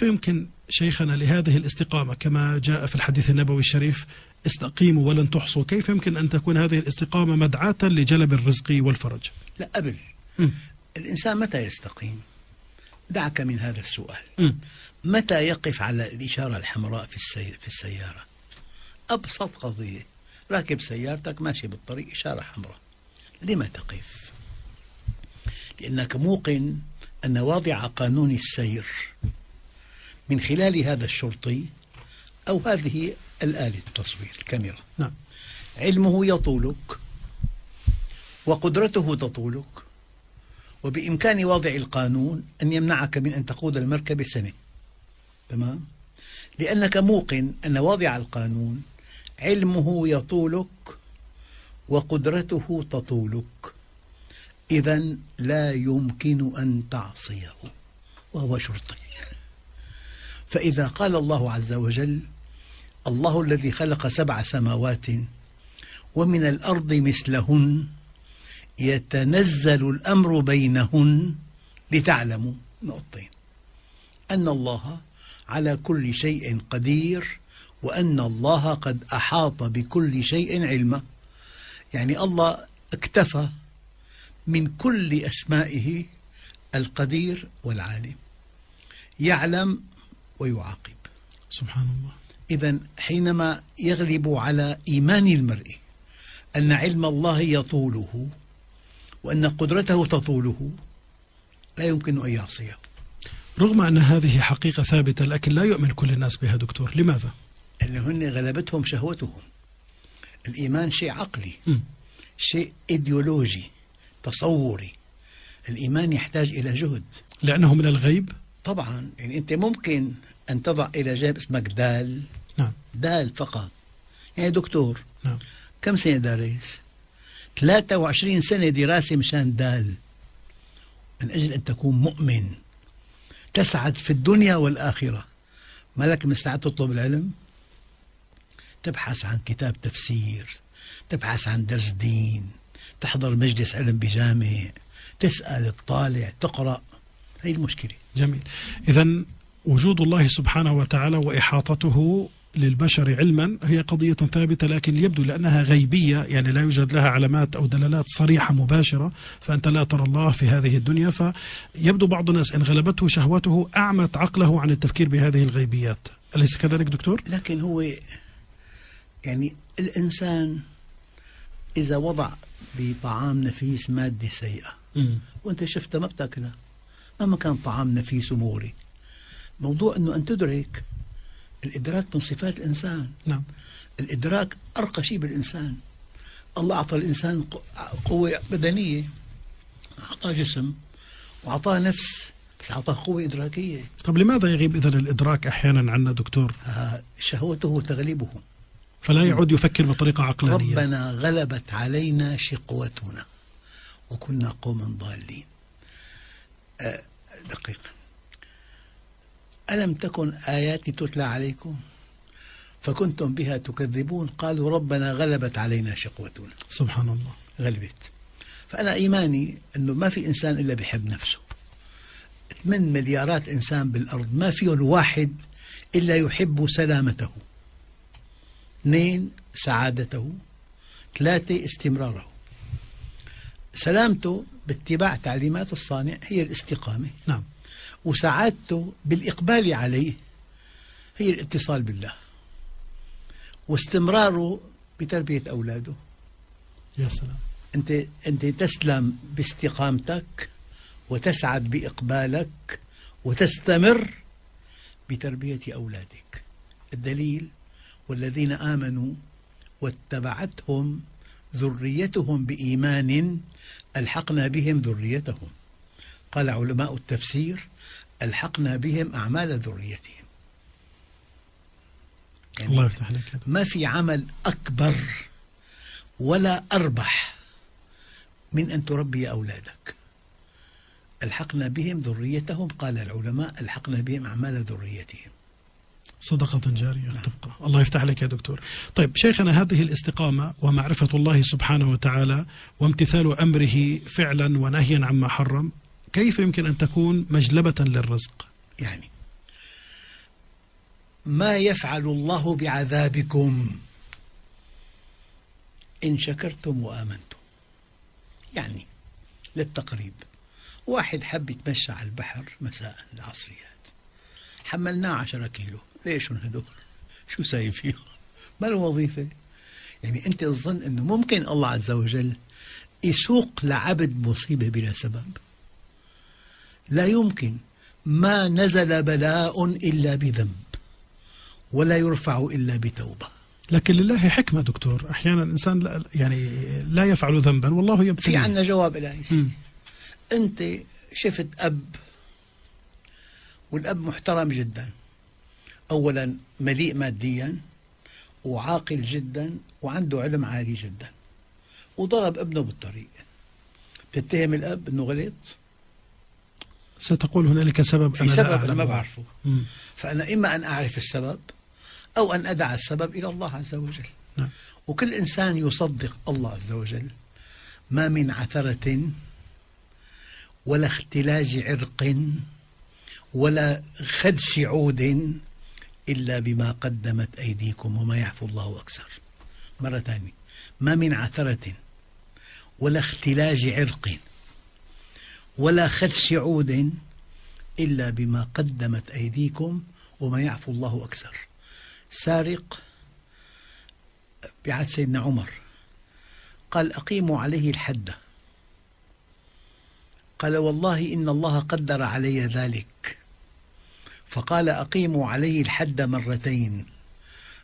كيف يمكن شيخنا لهذه الاستقامة كما جاء في الحديث النبوي الشريف استقيموا ولن تحصوا؟ كيف يمكن أن تكون هذه الاستقامة مدعاة لجلب الرزق والفرج؟ لا قبل م. الإنسان متى يستقيم؟ دعك من هذا السؤال. م. متى يقف على الإشارة الحمراء في السير في السيارة؟ أبسط قضية. راكب سيارتك ماشي بالطريق إشارة حمراء. لما تقف؟ لأنك موقن أن واضع قانون السير. من خلال هذا الشرطي أو هذه الآلة التصوير الكاميرا. نعم. علمه يطولك وقدرته تطولك وبإمكان واضع القانون أن يمنعك من أن تقود المركبة سنة. تمام؟ لأنك موقن أن واضع القانون علمه يطولك وقدرته تطولك. إذا لا يمكن أن تعصيه وهو شرطي. فإذا قال الله عز وجل الله الذي خلق سبع سماوات ومن الأرض مثلهن يتنزل الأمر بينهن لتعلموا نقطتين. أن الله على كل شيء قدير وأن الله قد أحاط بكل شيء علما. يعني الله اكتفى من كل أسمائه القدير والعالم. يعلم ويعاقب. سبحان الله. إذا حينما يغلب على إيمان المرء أن علم الله يطوله وأن قدرته تطوله لا يمكن أن يعصيه. رغم أن هذه حقيقة ثابتة لكن لا يؤمن كل الناس بها دكتور. لماذا؟ أن هن غلبتهم شهوتهم. الإيمان شيء عقلي م. شيء إيديولوجي تصوري. الإيمان يحتاج إلى جهد. لأنه من الغيب؟ طبعا يعني أنت ممكن أن تضع إلى جانب اسمك دال. نعم. دال فقط. يعني دكتور. نعم. كم سنة دارس 23 سنة دراسة مشان دال. من أجل أن تكون مؤمن. تسعد في الدنيا والآخرة. ما لك مستعد تطلب العلم؟ تبحث عن كتاب تفسير. تبحث عن درس دين. تحضر مجلس علم بجامع. تسأل تطالع تقرأ. هي المشكلة. جميل. إذا وجود الله سبحانه وتعالى وإحاطته للبشر علما هي قضية ثابتة لكن يبدو لأنها غيبية يعني لا يوجد لها علامات أو دلالات صريحة مباشرة فأنت لا ترى الله في هذه الدنيا فيبدو بعض الناس إن غلبته شهوته أعمت عقله عن التفكير بهذه الغيبيات أليس كذلك دكتور؟ لكن هو يعني الإنسان إذا وضع بطعام نفيس مادة سيئة مم. وأنت شفتها ما بتاكلها مهما كان طعام نفيس ومغري موضوع أنه أن تدرك الإدراك من صفات الإنسان. نعم. الإدراك أرقى شيء بالإنسان. الله أعطى الإنسان قوة بدنية أعطاه جسم وأعطاه نفس بس أعطاه قوة إدراكية. طب لماذا يغيب إذا الإدراك أحيانا عنا دكتور؟ آه، شهوته تغلبه. فلا يعود يفكر بطريقة عقلانية. ربنا غلبت علينا شقوتنا وكنا قوما ضالين. آه، دقيقة. ألم تكن آياتي تتلى عليكم؟ فكنتم بها تكذبون. قالوا ربنا غلبت علينا شقوتنا. سبحان الله. غلبت. فأنا إيماني أنه ما في إنسان إلا بيحب نفسه. 8 مليارات إنسان بالأرض ما فيهم واحد إلا يحب سلامته. اثنين سعادته. ثلاثة استمراره. سلامته باتباع تعليمات الصانع هي الاستقامة. نعم. وسعادته بالإقبال عليه. هي الاتصال بالله. واستمراره بتربية أولاده. يا سلام. أنت أنت تسلم باستقامتك وتسعد بإقبالك وتستمر بتربية أولادك. الدليل والذين آمنوا واتبعتهم ذريتهم بإيمان ألحقنا بهم ذريتهم. قال علماء التفسير ألحقنا بهم أعمال ذريتهم. يعني الله يفتح دكتور. ما في عمل أكبر ولا أربح من أن تربي أولادك. ألحقنا بهم ذريتهم قال العلماء ألحقنا بهم أعمال ذريتهم. صدقة جارية تبقى الله يفتح عليك يا دكتور. طيب شيخنا هذه الاستقامة ومعرفة الله سبحانه وتعالى وامتثال أمره فعلا ونهيا عما حرم كيف يمكن أن تكون مجلبة للرزق؟ يعني ما يفعل الله بعذابكم؟ إن شكرتم وآمنتم. يعني للتقريب. واحد حب يتمشى على البحر مساء العصريات. حملناه عشرة كيلو. ليش هدول؟ شو سايب فيهم؟ ما له وظيفة. يعني أنت تظن أنه ممكن الله عز وجل يسوق لعبد مصيبة بلا سبب؟ لا يمكن. ما نزل بلاء إلا بذنب ولا يرفع إلا بتوبة. لكن لله حكمة دكتور. أحيانا الإنسان لا يعني لا يفعل ذنبا والله يبتليه. في عنا جواب إلهي سيدي. أنت شفت أب والأب محترم جدا. أولا مليء ماديا وعاقل جدا وعنده علم عالي جدا. وضرب ابنه بالطريق. تتهم الأب أنه غلط؟ ستقول هنالك سبب في أنا سبب لا أنا ما. بعرفه مم. فأنا إما أن أعرف السبب أو أن أدع السبب إلى الله عز وجل نعم. وكل إنسان يصدق الله عز وجل ما من عثرة ولا اختلاج عرق ولا خدش عود إلا بما قدمت أيديكم وما يعفو الله أكثر مرة ثانية ما من عثرة ولا اختلاج عرق ولا خدش عود إلا بما قدمت أيديكم وما يعفو الله أكثر. سارق بعهد سيدنا عمر قال أقيموا عليه الحد. قال والله إن الله قدر علي ذلك. فقال أقيموا عليه الحد مرتين.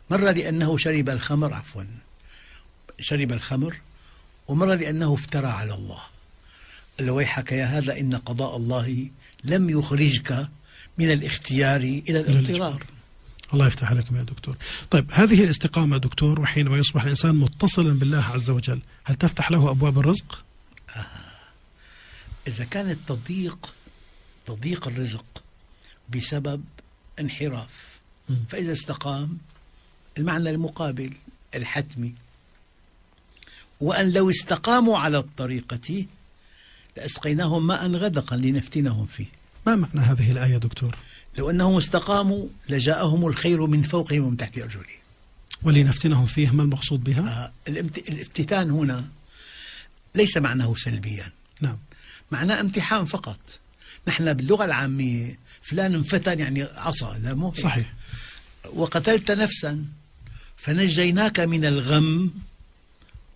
مرة لأنه شرب الخمر عفوا شرب الخمر ومرة لأنه افترى على الله. قال له ويحك يا هذا إن قضاء الله لم يخرجك من الاختيار إلى الاضطرار. الله يفتح عليكم يا دكتور. طيب هذه الاستقامة دكتور وحينما يصبح الإنسان متصلا بالله عز وجل هل تفتح له أبواب الرزق؟ إذا كان التضييق تضييق الرزق بسبب انحراف مم. فإذا استقام المعنى المقابل الحتمي وأن لو استقاموا على الطريقة لأسقيناهم ماء غدقا لنفتنهم فيه. ما معنى هذه الآية دكتور؟ لو أنهم استقاموا لجاءهم الخير من فوقهم ومن تحت أرجلهم ولنفتنهم فيه ما المقصود بها؟ آه، الافتتان هنا ليس معناه سلبيا. نعم. معناه امتحان فقط. نحن باللغة العامية فلان انفتن يعني عصى لا مو. صحيح. وقتلت نفسا فنجيناك من الغم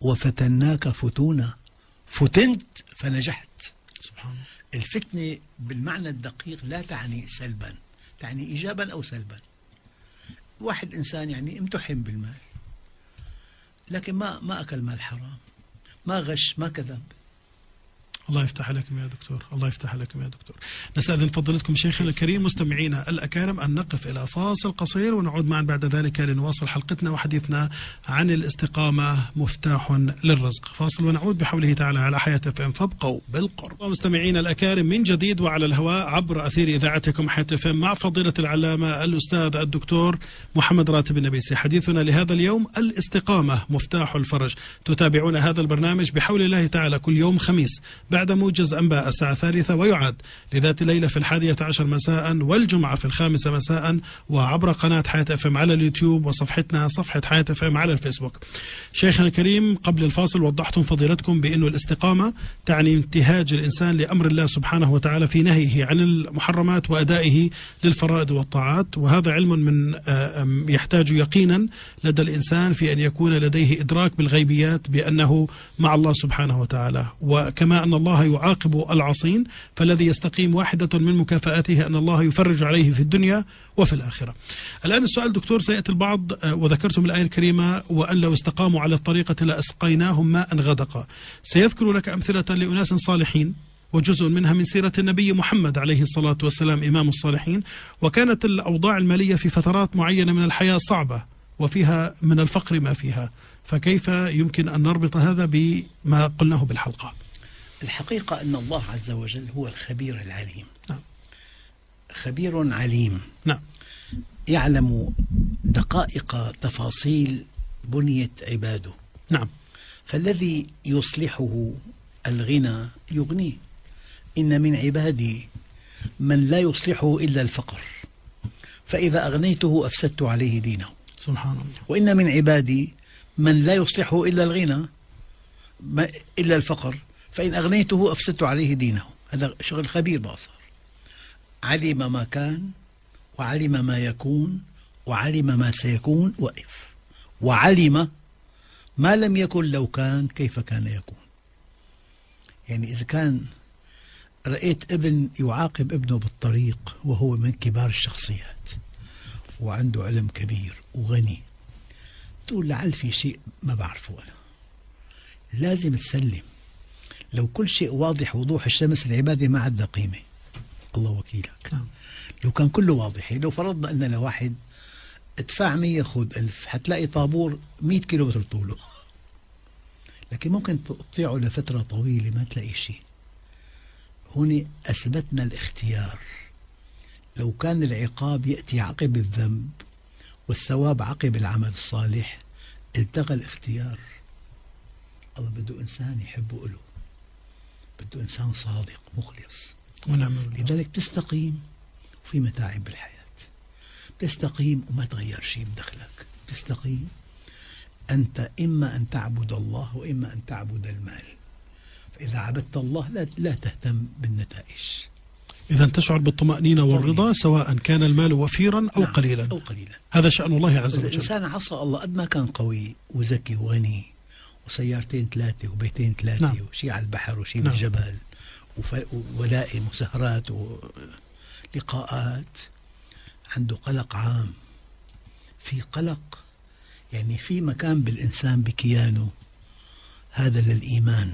وفتناك فتونا. فتنت فنجحت. سبحان الفتنة بالمعنى الدقيق لا تعني سلبا تعني إيجابا أو سلبا. واحد إنسان يعني امتحن بالمال لكن ما ما أكل مال حرام ما غش ما كذب. الله يفتح عليكم يا دكتور الله يفتح عليكم يا دكتور. نستأذن فضيلتكم شيخنا الكريم مستمعينا الأكارم أن نقف إلى فاصل قصير ونعود معا بعد ذلك لنواصل حلقتنا وحديثنا عن الاستقامة مفتاح للرزق. فاصل ونعود بحوله تعالى على حياة اف ام فابقوا بالقرب. مستمعينا الأكارم من جديد وعلى الهواء عبر أثير إذاعتكم حياة اف ام مع فضيلة العلامة الأستاذ الدكتور محمد راتب النابلسي. حديثنا لهذا اليوم الاستقامة مفتاح الفرج. تتابعون هذا البرنامج بحول الله تعالى كل يوم خميس بعد موجز أنباء الساعة الثالثة ويعاد لذات الليلة في الحادية عشر مساء والجمعة في الخامسة مساء وعبر قناة حياة اف ام على اليوتيوب وصفحتنا صفحة حياة اف ام على الفيسبوك. شيخنا الكريم قبل الفاصل وضحتم فضيلتكم بأنه الاستقامة تعني انتهاج الإنسان لأمر الله سبحانه وتعالى في نهيه عن المحرمات وأدائه للفرائض والطاعات وهذا علم من آه، يحتاج يقينا لدى الإنسان في أن يكون لديه إدراك بالغيبيات بأنه مع الله سبحانه وتعالى. وكما أن الله يعاقب العصين فالذي يستقيم واحدة من مكافآته أن الله يفرج عليه في الدنيا وفي الآخرة. الآن السؤال دكتور سيأتي البعض آه، وذكرتم الآية الكريمة وأن لو استقاموا على الطريقة لأسقيناهم ماء غدقا. سيذكر لك أمثلة لأناس صالحين وجزء منها من سيرة النبي محمد عليه الصلاة والسلام إمام الصالحين. وكانت الأوضاع المالية في فترات معينة من الحياة صعبة وفيها من الفقر ما فيها. فكيف يمكن أن نربط هذا بما قلناه بالحلقة؟ الحقيقة أن الله عز وجل هو الخبير العليم. نعم. خبير عليم. نعم. يعلم دقائق تفاصيل بنية عباده. نعم. فالذي يصلحه الغنى يغنيه. إن من عبادي من لا يصلحه إلا الفقر. فإذا أغنيته أفسدت عليه دينه. سبحان الله. وإن من عبادي من لا يصلحه إلا الغنى. ما إلا الفقر. فإن أغنيته أفسدت عليه دينه. هذا شغل خبير بقى صار علم ما كان وعلم ما يكون وعلم ما سيكون وقف وعلم ما لم يكن لو كان كيف كان يكون. يعني إذا كان رأيت ابن يعاقب ابنه بالطريق وهو من كبار الشخصيات وعنده علم كبير وغني تقول لعل في شيء ما بعرفه أنا. لازم تسلم. لو كل شيء واضح وضوح الشمس العبادة ما عندها قيمة الله وكيلك. نعم. لو كان كله واضح لو فرضنا أن لواحد ادفع مية خذ ألف حتلاقي طابور مية كيلومتر طوله. لكن ممكن تطيعه لفترة طويلة ما تلاقي شيء. هنا أثبتنا الاختيار. لو كان العقاب يأتي عقب الذنب والثواب عقب العمل الصالح التغى الاختيار. الله بده إنسان يحبه له. بده إنسان صادق مخلص. ونعم. لذلك تستقيم وفي متاعب بالحياة تستقيم وما تغير شيء بدخلك تستقيم. أنت إما أن تعبد الله وإما أن تعبد المال. فإذا عبدت الله لا, لا تهتم بالنتائج. إذا تشعر بالطمأنينة والرضا سواء كان المال وفيرا أو نعم، قليلا. أو قليلا. هذا شأن الله عز وجل. الإنسان عصى الله قد ما كان قوي وذكي وغني. وسيارتين ثلاثة وبيتين ثلاثة نعم. وشيء على البحر وشيء نعم. بالجبل وف- وولائم وسهرات ولقاءات. عنده قلق عام. في قلق يعني في مكان بالإنسان بكيانه. هذا للإيمان.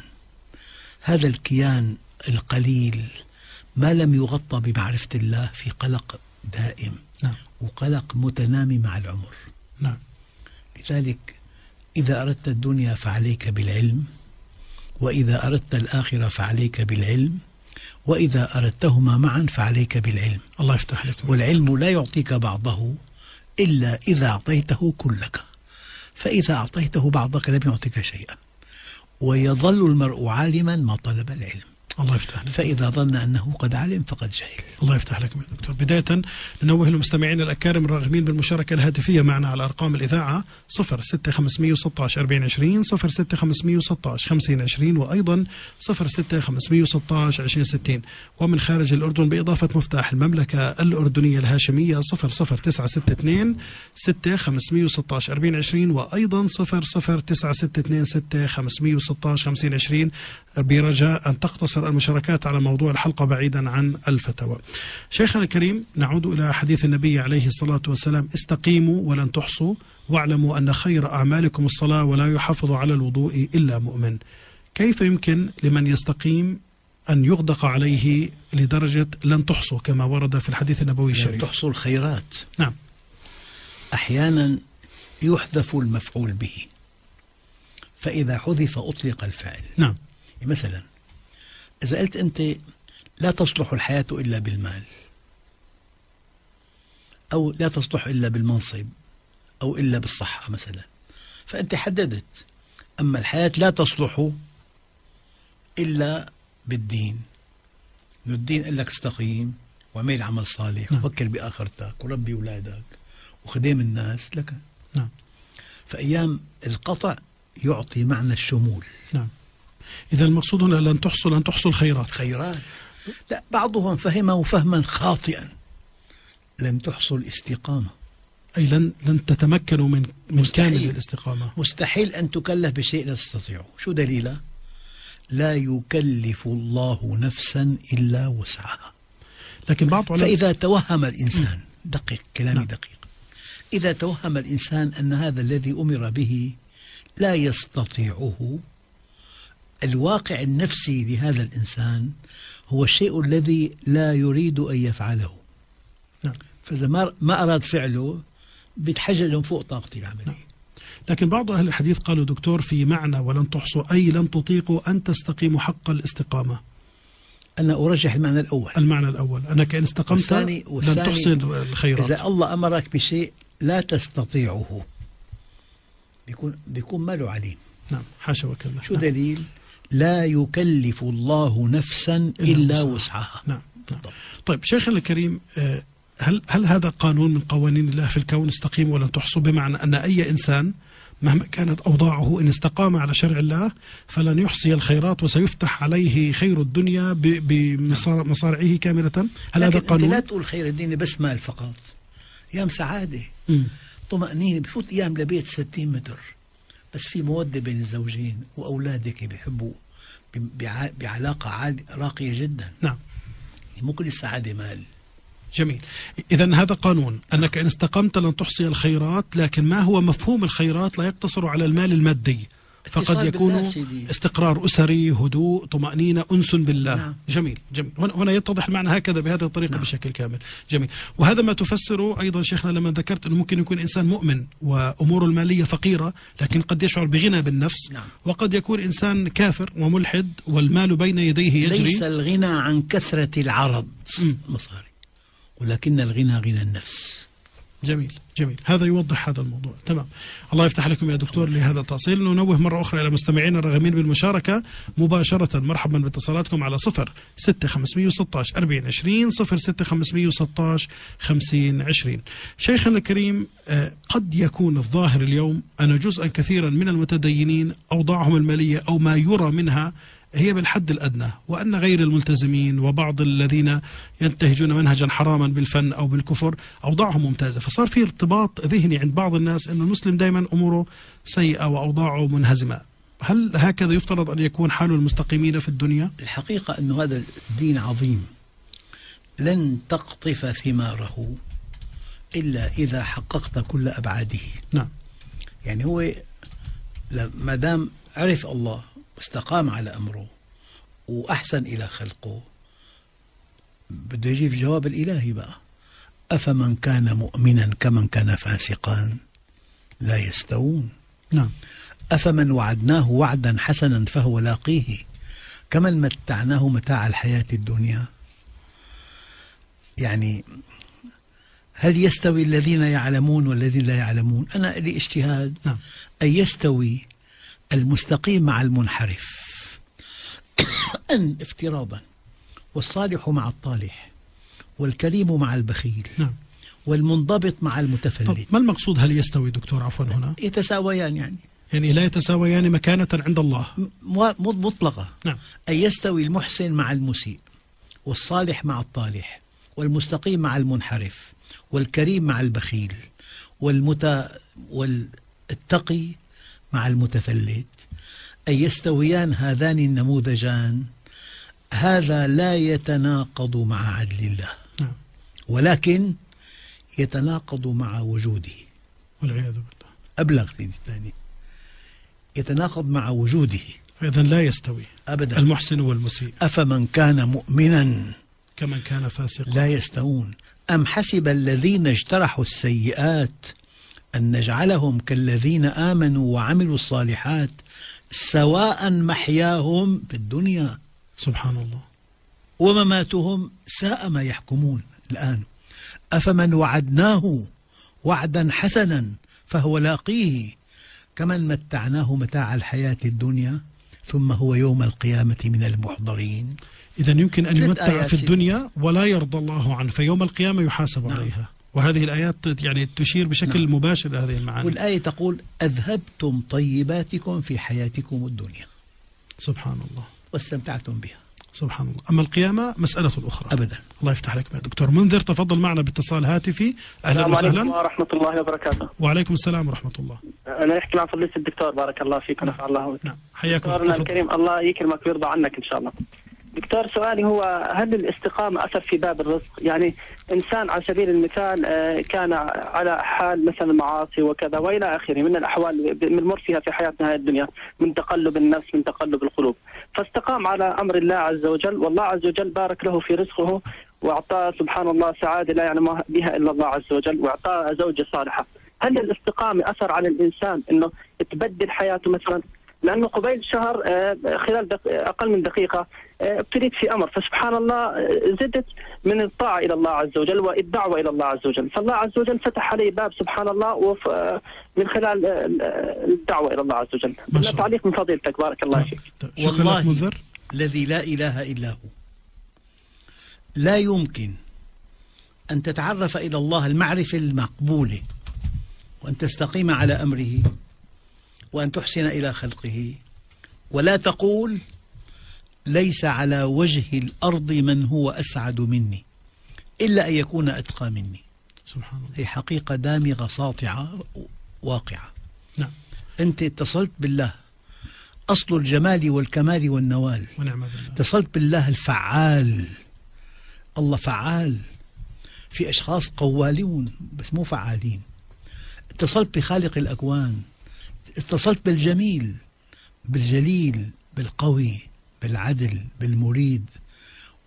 هذا الكيان القليل ما لم يغطى بمعرفة الله في قلق دائم. نعم. وقلق متنامي مع العمر. نعم. لذلك إذا أردت الدنيا فعليك بالعلم وإذا أردت الآخرة فعليك بالعلم وإذا أردتهما معا فعليك بالعلم. الله يفتح لك. والعلم لا يعطيك بعضه إلا إذا أعطيته كلك. فإذا أعطيته بعضك لم يعطيك شيئا. ويظل المرء عالما ما طلب العلم. الله يفتح لك. فإذا ظن أنه قد علم فقد جهل. الله يفتح لكم يا دكتور. بداية ننوه المستمعين الأكارم الراغبين بالمشاركة الهاتفية معنا على أرقام الإذاعة 06516 4020 06516 5020 وأيضا 06516 2060 ومن خارج الأردن بإضافة مفتاح المملكة الأردنية الهاشمية 00962 6516 4020 وأيضا 00962 6516 5020 برجاء أن تقتصر المشاركات على موضوع الحلقة بعيدا عن الفتاوى. شيخنا الكريم نعود إلى حديث النبي عليه الصلاة والسلام. استقيموا ولن تحصوا واعلموا أن خير أعمالكم الصلاة ولا يحافظ على الوضوء إلا مؤمن. كيف يمكن لمن يستقيم أن يغدق عليه لدرجة لن تحصوا كما ورد في الحديث النبوي لن الشريف؟ تحصل الخيرات. نعم. أحيانا يحذف المفعول به فإذا حذف أطلق الفعل نعم. مثلا إذا قلت أنت لا تصلح الحياة إلا بالمال أو لا تصلح إلا بالمنصب أو إلا بالصحة مثلا. فأنت حددت. أما الحياة لا تصلح إلا بالدين. الدين قال لك استقيم واعمل عمل صالح نعم. وفكر بآخرتك وربي أولادك وخدام الناس لك. نعم. فأيام القطع يعطي معنى الشمول. نعم. إذا المقصود هنا لن تحصوا لن تحصوا الخيرات خيرات. لا بعضهم فهمه فهما خاطئا. لن تحصل الاستقامة أي لن لن تتمكنوا من من. كامل الاستقامة. مستحيل أن تكلف بشيء لا تستطيعه. شو دليله؟ لا يكلف الله نفسا إلا وسعها. لكن بعض فإذا توهم الإنسان دقيق كلامي نعم. دقيق. إذا توهم الإنسان أن هذا الذي أمر به لا يستطيعه الواقع النفسي لهذا الإنسان هو الشيء الذي لا يريد أن يفعله. نعم. فإذا ما أراد فعله بيتحجج من فوق طاقتي العملية لكن بعض أهل الحديث قالوا دكتور في معنى ولن تحصوا أي لن تطيقوا أن تستقيموا حق الاستقامة. أنا أرجح المعنى الأول. المعنى الأول أنك إن استقمت والثاني- لن والثاني تحصي الخيرات. إذا الله أمرك بشيء لا تستطيعه. بيكون بيكون ما له عليم. نعم. حاشا وكلا. شو نعم. دليل؟ لا يكلف الله نفسا إلا وسعها. وسعها نعم نعم. طيب شيخنا الكريم آه، هل هل هذا قانون من قوانين الله في الكون استقيم ولن تحصوا بمعنى أن أي إنسان مهما كانت أوضاعه إن استقام على شرع الله فلن يحصي الخيرات وسيفتح عليه خير الدنيا بمصارعه كاملة هل هذا أنت لا قانون؟ تقول خير الدنيا بس مال فقط أيام سعادة. طمأنينة بفوت أيام لبيت 60 متر بس في مودة بين الزوجين وأولادك بيحبوا بع- بعلاقة عال- راقية جدا. نعم. مو كل السعادة مال. جميل. إذا هذا قانون. أنك إن استقمت لن تحصي الخيرات لكن ما هو مفهوم الخيرات لا يقتصر على المال المادي. فقد يكون. استقرار أسري هدوء طمأنينة أنس بالله نعم. جميل جميل هنا يتضح المعنى هكذا بهذه الطريقة نعم. بشكل كامل جميل وهذا ما تفسره أيضا شيخنا لما ذكرت أنه ممكن يكون إنسان مؤمن وأموره المالية فقيرة لكن قد يشعر بغنى بالنفس نعم. وقد يكون إنسان كافر وملحد والمال بين يديه يجري ليس الغنى عن كثرة العرض. مصاري ولكن الغنى غنى النفس جميل جميل. هذا يوضح هذا الموضوع. تمام. الله يفتح لكم يا دكتور لهذا التأصيل. ننوه مرة أخرى إلى مستمعينا الراغبين بالمشاركة مباشرة. مرحبا باتصالاتكم على صفر ستة خمسمية وستاش أربعين عشرين صفر ستة خمسمية شيخنا الكريم آه، قد يكون الظاهر اليوم أن جزءا كثيرا من المتدينين أوضاعهم المالية أو ما يرى منها هي بالحد الأدنى وأن غير الملتزمين وبعض الذين ينتهجون منهجا حراما بالفن أو بالكفر أوضاعهم ممتازة. فصار في ارتباط ذهني عند بعض الناس إنه المسلم دائما أموره سيئة وأوضاعه منهزمة. هل هكذا يفترض أن يكون حال المستقيمين في الدنيا؟ الحقيقة أن هذا الدين عظيم. لن تقطف ثماره إلا إذا حققت كل أبعاده. نعم. يعني هو ما دام عرف الله واستقام على أمره وأحسن إلى خلقه. بده يجيب الجواب الإلهي بقى. أفمن كان مؤمنا كمن كان فاسقا لا يستوون. نعم. أفمن وعدناه وعدا حسنا فهو لاقيه. كمن متعناه متاع الحياة الدنيا. يعني هل يستوي الذين يعلمون والذين لا يعلمون؟ أنا لي اجتهاد. نعم. أن يستوي المستقيم مع المنحرف. أن افتراضا والصالح مع الطالح والكريم مع البخيل نعم. والمنضبط مع طب المتفلت ما المقصود هل يستوي دكتور عفوا هنا؟ يتساويان يعني. يعني لا يتساويان مكانة عند الله. مطلقة. نعم. أن يستوي المحسن مع المسيء والصالح مع الطالح والمستقيم مع المنحرف والكريم مع البخيل والمت... والتقي مع المتفلت. أن يستويان هذان النموذجان هذا لا يتناقض مع عدل الله نعم. ولكن يتناقض مع وجوده. والعياذ بالله. أبلغ في الثاني. يتناقض مع وجوده. فاذا لا يستوي. أبدا. المحسن والمسيء. أفمن كان مؤمنا؟ كمن كان فاسقا. لا يستوون. أم حسب الذين اجترحوا السيئات أن نجعلهم كالذين آمنوا وعملوا الصالحات سواء محياهم في الدنيا. سبحان الله. ومماتهم ساء ما يحكمون الآن. أفمن وعدناه وعدا حسنا فهو لاقيه. كمن متعناه متاع الحياة الدنيا ثم هو يوم القيامة من المحضرين. إذا يمكن أن يمتع في. الدنيا ولا يرضى الله عنه فيوم القيامة يحاسب نعم. عليها. وهذه الآيات يعني تشير بشكل نعم. مباشر لهذه المعاني. والآية تقول أذهبتم طيباتكم في حياتكم الدنيا. سبحان الله واستمتعتم بها. سبحان الله أما القيامة مسألة أخرى. أبدا. الله يفتح لك يا دكتور منذر تفضل معنا باتصال هاتفي. أهلا السلام عليكم وسهلا ورحمة الله وبركاته. وعليكم السلام ورحمة الله. أنا أحكي مع فضيلة الدكتور؟ بارك الله فيك ونفع الله. نعم. حياكم دكتورنا. الكريم الله يكرمك ويرضى عنك إن شاء الله. دكتور سؤالي هو هل الاستقامة أثر في باب الرزق؟ يعني إنسان على سبيل المثال آه، كان على حال مثلا المعاصي وكذا وإلى آخره من الأحوال بنمر فيها في حياتنا هذه الدنيا من تقلب النفس من تقلب القلوب. فاستقام على أمر الله عز وجل والله عز وجل بارك له في رزقه وأعطاه سبحان الله سعادة لا يعلم بها إلا الله عز وجل وأعطاه زوجة صالحة. هل الاستقامة أثر على الإنسان أنه تبدل حياته مثلا لأنه قبيل شهر آه، خلال. أقل من دقيقة ابتليت في أمر. فسبحان الله زدت من الطاعة إلى الله عز وجل والدعوة إلى الله عز وجل، فالله عز وجل فتح علي باب سبحان الله وف... من خلال الدعوة إلى الله عز وجل. تعليق من فضيلتك. بارك الله فيك. طيب، شكرا والله منذر. الذي لا إله إلا هو. لا يمكن أن تتعرف إلى الله المعرفة المقبولة وأن تستقيم على أمره وأن تحسن إلى خلقه. ولا تقول ليس على وجه الأرض من هو أسعد مني إلا أن يكون أتقى مني. سبحان الله. هي حقيقة دامغة ساطعة واقعة. نعم. أنت اتصلت بالله أصل الجمال والكمال والنوال. ونعم بالله. اتصلت بالله الفعال. الله فعال. في أشخاص قوالون بس مو فعالين. اتصلت بخالق الأكوان. اتصلت بالجميل بالجليل بالقوي. بالعدل بالمريد.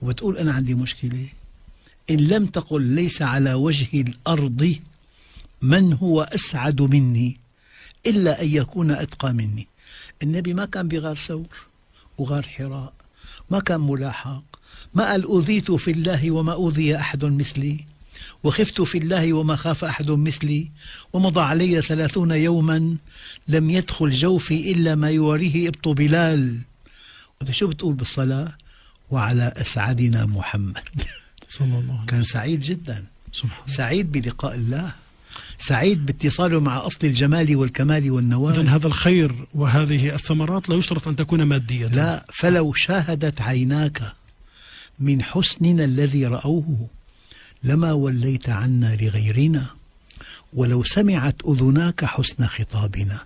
وبتقول أنا عندي مشكلة. إن لم تقل ليس على وجه الأرض من هو أسعد مني إلا أن يكون أتقى مني. النبي ما كان بغار ثور وغار حراء ما كان ملاحق. ما قال أوذيت في الله وما أوذي أحد مثلي وخفت في الله وما خاف أحد مثلي ومضى علي ثلاثون يوما لم يدخل جوفي إلا ما يواريه إبط بلال. وانت شو بتقول بالصلاة؟ وعلى أسعدنا محمد. صلى الله عليه وسلم. كان سعيد جدا. سبحان سعيد بلقاء الله. سعيد باتصاله مع أصل الجمال والكمال والنوال إذن هذا الخير وهذه الثمرات لا يشترط أن تكون مادية. لا فلو شاهدت عيناك من حسننا الذي رأوه لما وليت عنا لغيرنا ولو سمعت أذناك حسن خطابنا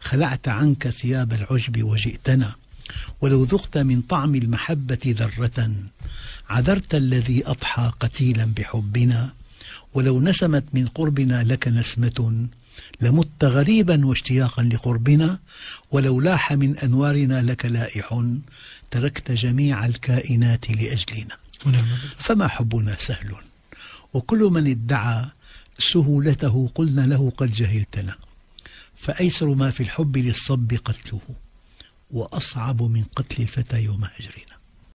خلعت عنك ثياب العجب وجئتنا. ولو ذقت من طعم المحبة ذرة عذرت الذي أضحى قتيلا بحبنا. ولو نسمت من قربنا لك نسمة لمت غريبا واشتياقا لقربنا. ولو لاح من أنوارنا لك لائح تركت جميع الكائنات لأجلنا. بالله فما حبنا سهل. وكل من ادعى سهولته قلنا له قد جهلتنا. فأيسر ما في الحب للصب قتله. وأصعب من قتل الفتى يوم هجرنا